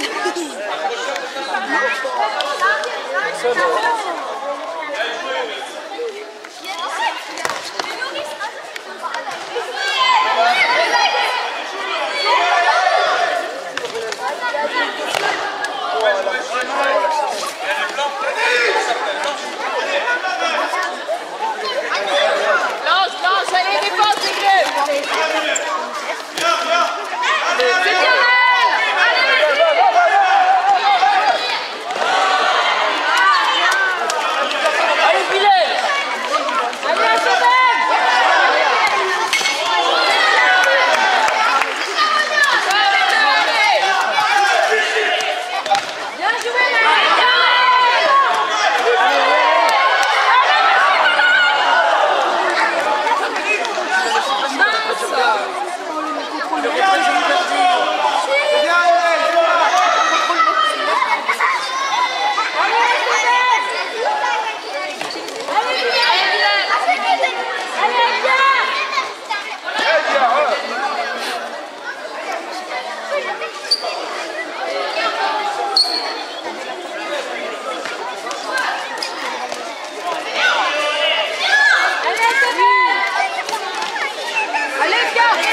ってます。Let's go.